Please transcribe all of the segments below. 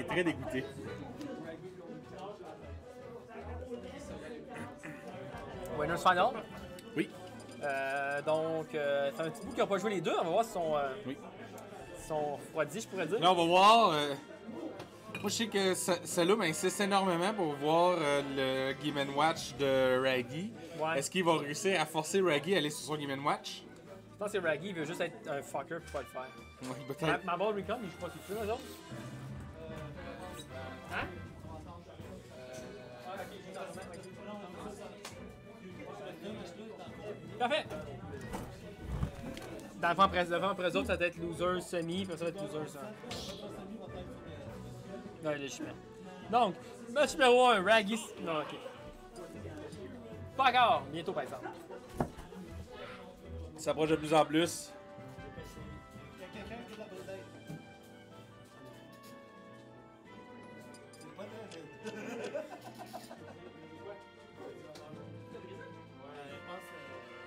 est très dégoûté. Winners Final? Oui. Euh, donc, euh, fait un petit bout qu'ils n'ont pas joué les deux. On va voir si sont, euh, Oui. sont refroidis, je pourrais dire. Là, on va voir. euh, Moi, je sais que Sa- Salum insiste énormément pour voir euh, le Game Watch de Raggy. Ouais. Est-ce qu'il va réussir à forcer Raggy à aller sur son Game Watch? Je pense que Raggy il veut juste être un fucker pour pas le faire. Oui, Ma, peut-être. ma balle Recon, il joue pas sur eux, eux autres? Hein? Parfait! Fond, après, après eux autres, ça va être loser, semi, puis ça va être loser, ça. Non, je suis bien. Donc, match numéro 1, Raggy. Non, ok. Pas encore, bientôt par exemple. Il s'approche de plus en plus.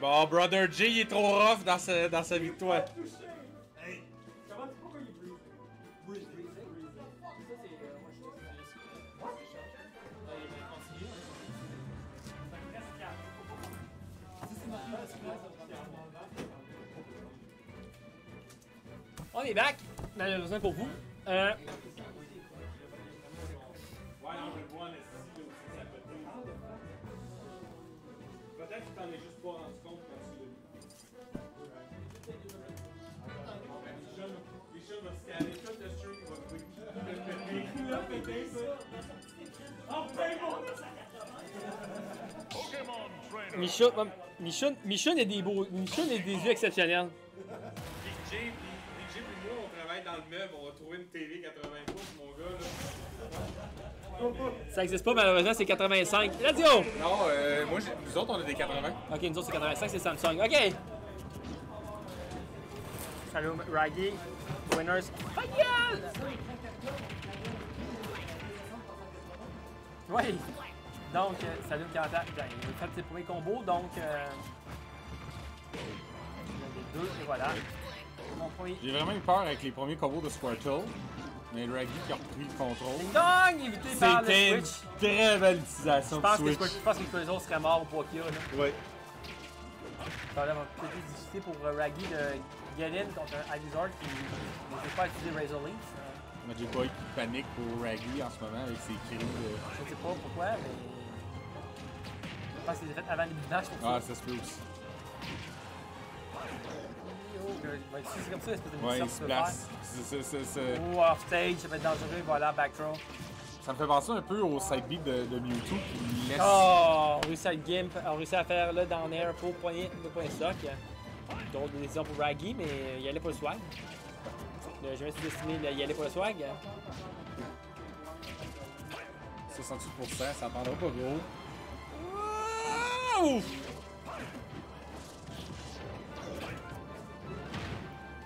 Bon, Brother J, il est trop rough dans sa, dans sa victoire. On est back, malheureusement pour vous. Euh, Michel va scanner tout le stream, il va le péter. Michon, Michon, Michon a des beaux, Michon a des yeux exceptionnels. Big J, Big J puis moi, on travaille dans le meuble, on va trouver une TV 80 pouces, mon gars. Là. Ça existe pas malheureusement, c'est 85. Let's go! Non, euh, moi, nous autres, on a des 80. Ok, nous autres c'est 85, c'est Samsung. Ok! Salut Raggy, winners. Oui! Donc, euh, salut Kanta. Ben, il a fait ses premiers combos, donc. Euh, il y en a les deux, et voilà. J'ai vraiment eu peur avec les premiers combos de Squirtle, mais Raggy qui a repris le contrôle. Dong! Évité par le C'était une Switch. très belle utilisation Je pense, de que, Switch. je pense que les autres seraient morts au poids qu'il y a. Là. Oui. Ça va avoir peut-être difficile pour euh, Raggy de get in contre un Alizard qui ne peut pas utiliser Razor Leaf. Euh, Magic Boy qui panique pour Raggy en ce moment avec ses cris de. je ne sais pas pourquoi, mais. Je pense qu'il est fait avant pour Ah, ça. se peut aussi. Va être- C'est comme ça, l'espèce de Ouais, il se place. Ou off stage, ça peut être dangereux, voilà, back throw. Ça me fait penser un peu au side beat de, de Mewtwo qui laisse. Oh, on réussit à gimp, on réussit à faire le down air pour poignet, le point stock. Drôle de décision pour Raggy, mais il allait pour le swag. Le jamais sous-estimé, il allait pour le swag. 68%, ça prendra pas gros.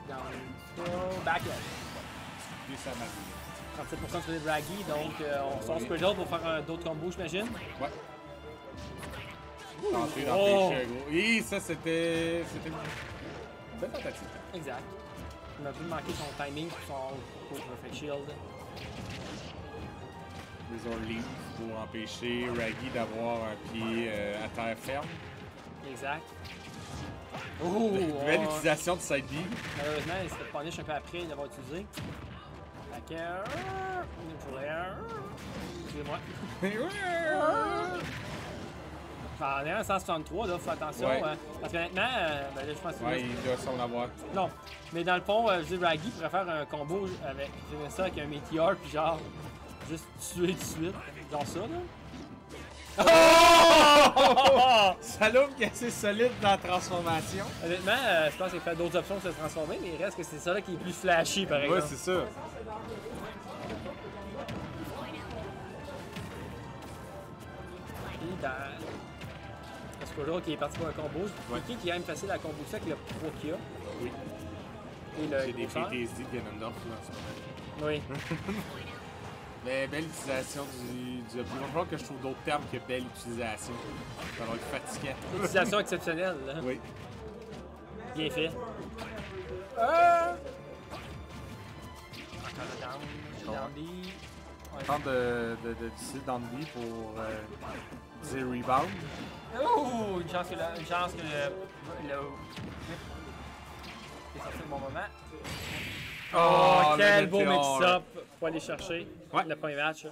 Down throw, back air. Puis ça marche. 37% sur les Raggy, donc euh, on sort Squirtle pour faire d'autres combos, j'imagine. Ouais. Entrée dans Oh. tes. Et ça, c'était. C'était une belle tentative. Exact. Il a pu manquer son timing pour son Perfect Shield. Razor Leaf pour empêcher Raggy d'avoir un pied euh, à terre ferme. Exact. Oh! Belle oh. utilisation de side B. Malheureusement, il s'est punish un peu après l'avoir utilisé. Fait que. Excusez-moi. Enfin, en ayant un 163, là, faut attention. Ouais. euh, parce qu'honnêtement, euh, ben là, je pense que Ouais, il doit s'en avoir. Non. Mais dans le fond, euh, je dis Raggy pourrait faire un combo avec ça avec un météore puis genre juste tuer tout de suite. Genre ça là. Saloum qui est assez solide dans la transformation. Honnêtement, euh, je pense qu'il a d'autres options pour se transformer, mais il reste que c'est ça là qui est plus flashy par Ouais, exemple. c'est ça. Dans. Qu'aujourd'hui qui est parti pour un combo, Ouais. qui qui même facile à combo ça avec le pro qu'il y a. Oui. Et le J'ai des. PTSD de Ganondorf là, en ce moment. Oui. Mais belle utilisation du, du va falloir que je trouve d'autres termes que belle utilisation. Ça va être fatigant. Utilisation exceptionnelle. Là. Oui. Bien fait. Ah! Encore le down. Down D. On tente de, de, de décider d'Andy pour euh, dire rebound. Ouh, une chance que le, une chance que le, le est sorti le bon moment. Oh, le quel beau mix-up pour aller chercher Ouais. le premier match.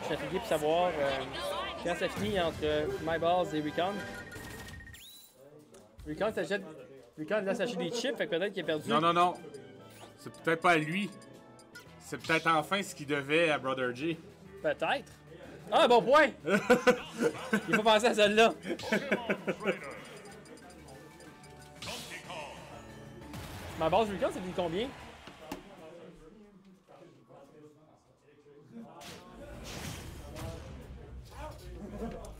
Je suis fatigué pour savoir euh, quand ça finit entre My Balls et Recon. Recon s'achète. Recon là s'achète des chips, fait que peut-être qu'il a perdu. Non, non, non. C'est peut-être pas à lui. C'est peut-être enfin ce qu'il devait à Brother G. Peut-être. Ah, bon point! Il faut penser à celle-là. Ma base Recon, ça dit combien?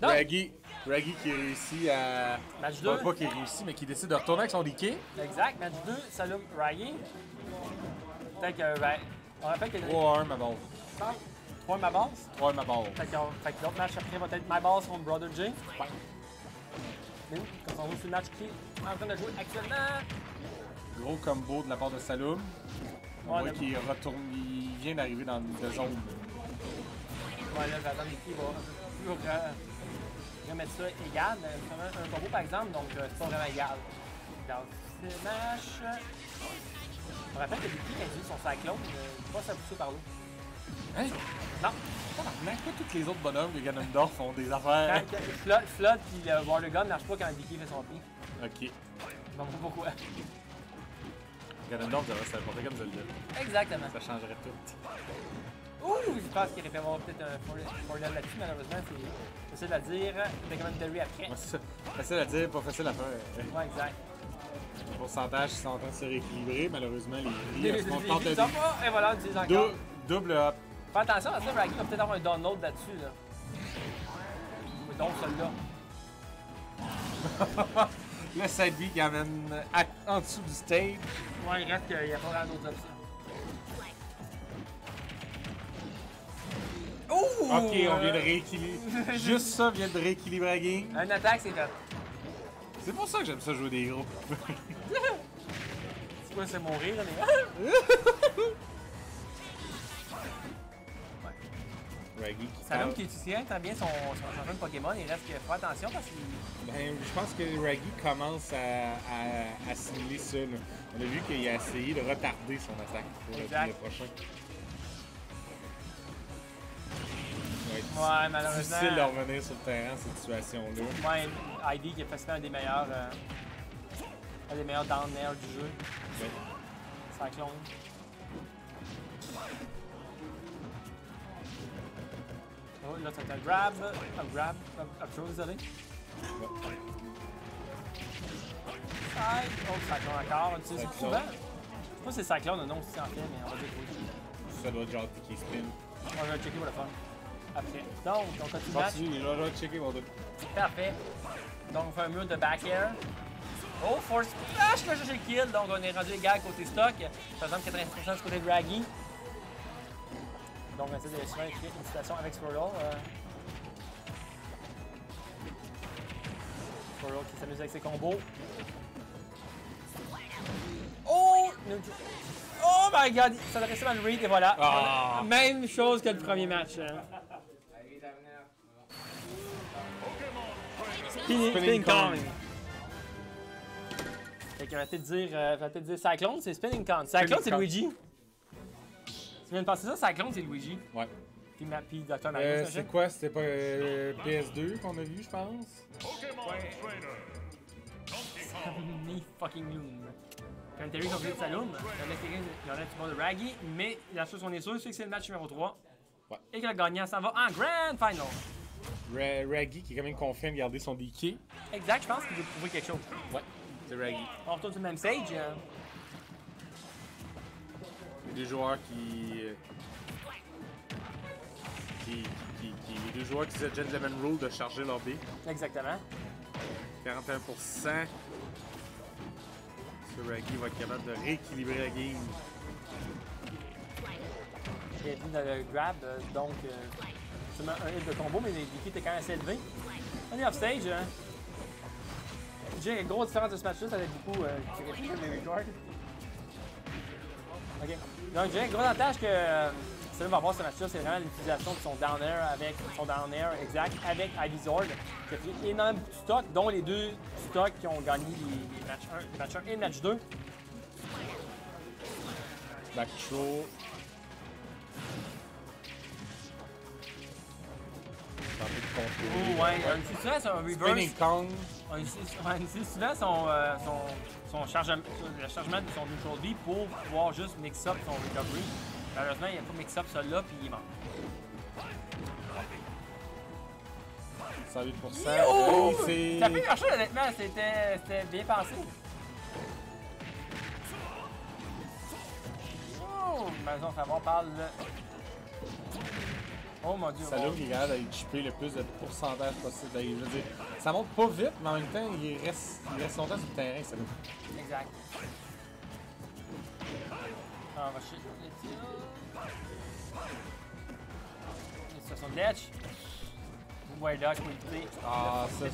Non. Raggy. Raggy qui réussit à. Match Pas, 2. pas qui réussit, mais qui décide de retourner avec son DK. Exact. Match 2, Salum Raggy. Peut-être que. Ben, on rappelle que. 3-1 ma base. 3 ma base? 3 ma base. Fait que, l'autre match après va être My Balls contre Brother J. Mais quand on joue sur le match qui est en train de jouer actuellement. Gros combo de la part de Saloum. On Ouais, voit qu'il retourne. Il vient d'arriver dans une zone. Ouais, là, j'attends qui va, va re- remettre ça égal. Mais vraiment un combo, par exemple, donc euh, c'est pas vraiment égal. Dans ce match, on rappelle que Vicky, quand il dit son cyclone, euh, pas ça pousser par l'eau. Hein? Non. Pourquoi tous les autres bonhommes de Ganondorf font des affaires? Flood, Flood puis le Gun ne marche pas quand Vicky fait son pied. Ok. Je sais pas pourquoi. Ganondorf devrait se porter comme Zelda. Exactement. Ça changerait tout. Ouh, je pense qu'il aurait pu avoir peut-être un level là-dessus, malheureusement, c'est facile à dire. A quand même Terry après. Facile à dire, pas facile à faire. Ouais, exact. Les pourcentages sont en train de se rééquilibrer. Malheureusement, les prix se montent va, et voilà, on utilise encore. Dou- double up. Fais attention à ça, Raggy va peut-être avoir un download là-dessus. Là. Donc celui-là. Le side B qui amène à- en dessous du stage. Ouais, il reste qu'il n'y a pas vraiment d'autres options. Ouh! Ok, on vient de rééquilibrer. Juste ça vient de rééquilibrer la game. Un attaque, c'est fait. C'est pour ça que j'aime ça jouer des groupes. C'est quoi, c'est mourir, là, mais. Raggy qui qui utilise très bien son, son champion de Pokémon, il reste qu'il faut attention parce qu'il. Ben, je pense que Raggy commence à, à assimiler ça. là. On a vu qu'il a essayé de retarder son attaque pour le, Exact. le prochain. Ouais, Ouais, malheureusement. difficile de revenir sur le terrain, cette situation-là. Ouais, ID qui est facilement un des meilleurs. euh, un des meilleurs down air du jeu. Ouais. Cyclone. Oh, là, c'est un grab. Un grab. Un throw, désolé. Side. Oh, Cyclone encore. On utilise ça Cyclone. souvent. Je sais pas si c'est Cyclone ou non, si c'est en fait, mais on va dire oui. Ça doit être genre qui spin. On va checker pour le fun. Après. Donc, on continue le. Continue, je vais checker mon doute. Parfait. Donc, on fait un mur de back air. Oh, force splash, là, j'ai kill. Donc, on est rendu égal côté stock. Par exemple, 90% du côté de Raggy. Donc, on essaie de souvent écrire une citation avec Squirtle. Euh... Squirtle qui s'amuse avec ses combos. Oh! Oh my god! Ça a resté dans le read et voilà. Ah. Même chose que le premier match. hein. Spinning, Spinning Kong. Fait qu'il va peut-être dire, euh, dire Cyclone, c'est Spinning Kong. Cyclone, c'est. Luigi. Tu viens de penser ça? Cyclone, c'est Luigi. Ouais. Puis, ma, puis Dr. Mario, Euh, c'est quoi? C'était pas euh, PS2 qu'on a vu, je pense? Me fucking Loom. Quand Terry complète de Saloum, il y en a quelqu'un- il y en a du bon de Raggy, mais la chose qu'on est sûr, c'est que c'est le match numéro 3. Ouais. Et que le gagnant s'en va en Grand Final. Ra- Raggy qui est quand même confiant de garder son DK. Exact, je pense qu'il veut prouver quelque chose. Ouais, c'est Raggy. On retourne sur le même stage. euh, Deux joueurs qui. qui, qui, qui- les deux joueurs qui faisaient Gentleman Rule de charger leur B. exactement. 41%. Ce Raggy va être capable de rééquilibrer la game. J'ai vu dans le grab, euh, donc euh, seulement un hit de combo, mais l'équipe était quand même assez élevé. On est off stage. Hein. J'ai une grosse différence de ce match-là, ça va être beaucoup. Euh. Ok. Donc j'ai un gros avantage que euh, va voir ce match-là, c'est vraiment l'utilisation de son down air avec son down air exact avec Ivy Zord, qui a pris énormément de stocks, dont les deux stocks qui ont gagné les, les matchs 1, le match 1 et le match 2. Back contrôler. Oh, ouais, utilise souvent son reverse. Spinning Kong. On utilise, souvent son, euh, son, son chargement, le chargement de son neutral pour pouvoir juste mix up son recovery. Malheureusement, il n'a pas mix up ça là, puis il manque. 108%. Oh! Hey, Ça peut c'est. marcher honnêtement, c'était bien pensé. Oh, maison savoir parle. Oh mon dieu. Ça est capable d'aller chipper le plus de pourcentage possible. Je veux dire, ça monte pas vite, mais en même temps, il reste, il reste longtemps sur le terrain, ça là. Exact. Ah, on va chercher le tir. Une situation de ledge. Ouais, là, je peux éviter. Ah, ça.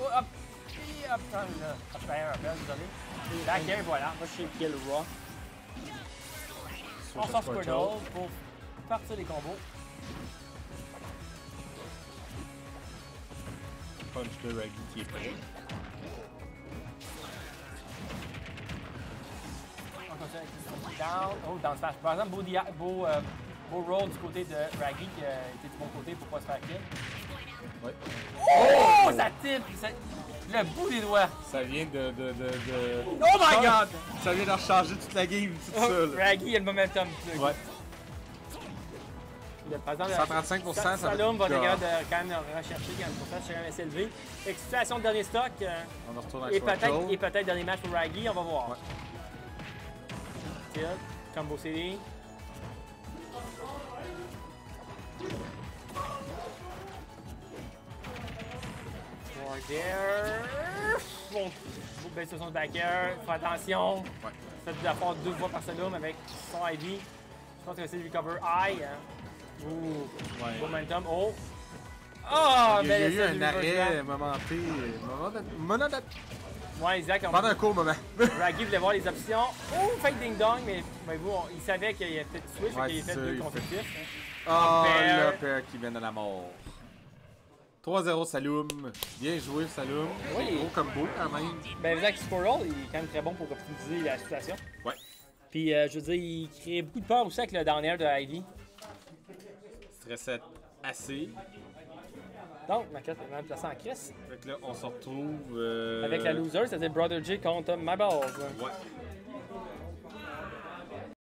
Oh, hop. Et hop, là. Je un rappel, désolé. Back air, voilà. On va chercher Kill Raw. On sort Squirtle pour partir des combos. Punch qui est prêt. On continue avec le down. Oh, down smash. Par exemple, beau, dia- beau, euh, beau roll du côté de Raggy qui a été du bon côté pour pas se faire kill. Ouais. Oh, ça tip! ça- Le bout des doigts. Ça vient de. de, de, de... Oh my god! Ça vient de recharger toute la game toute seule. Raggy a le momentum. Ouais. Le- Par exemple, 135%, ça Sa- va de quand même rechercher quand le pourcentage quand même assez élevé. Situation de dernier stock euh, On retourne et avec peut-être Squirtle. et peut-être dernier match pour Raggy, on va voir. Ouais. Tilt, combo CD. Bon, belle situation de backer. Faut attention. Ouais. Faites de la part deux fois par Salom avec son Ivy. Je pense que c'est recover high. Hein. Ouh. Ouais. Momentum. Oh. Ah, Il y a, il y a eu un arrêt momenté. momentan- Ouais, exact. on- Pendant un court moment. Raggy voulait voir les options. Oh, fake ding dong, mais, mais vous, on- il savait qu'il y avait peut-être switch, Ouais, qu'il y avait fait deux consécutifs. Oh, le père qui vient de la mort. 3-0 Saloum. Bien joué Saloum. Oui. Gros combo quand même. Ben, Zach Squirrel, il est quand même très bon pour optimiser la situation. Ouais. Puis, euh, je veux dire, il crée beaucoup de peur aussi avec le down air de Ivy. Stressette assez. Donc, ma carte est même placée en crise. Fait que là, on se retrouve. euh, Avec la loser, c'est-à-dire Brother J contre My Balls. Ouais.